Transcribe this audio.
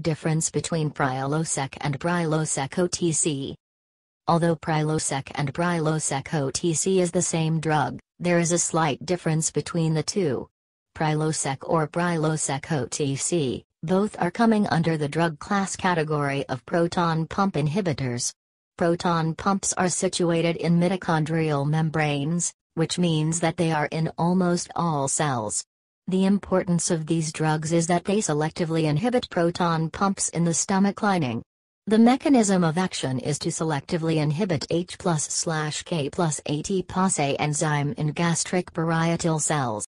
Difference between Prilosec and Prilosec OTC. Although Prilosec and Prilosec OTC is the same drug, there is a slight difference between the two. Prilosec or Prilosec OTC, both are coming under the drug class category of proton pump inhibitors. Proton pumps are situated in mitochondrial membranes, which means that they are in almost all cells. The importance of these drugs is that they selectively inhibit proton pumps in the stomach lining. The mechanism of action is to selectively inhibit H plus K plus at ATPase enzyme in gastric parietal cells.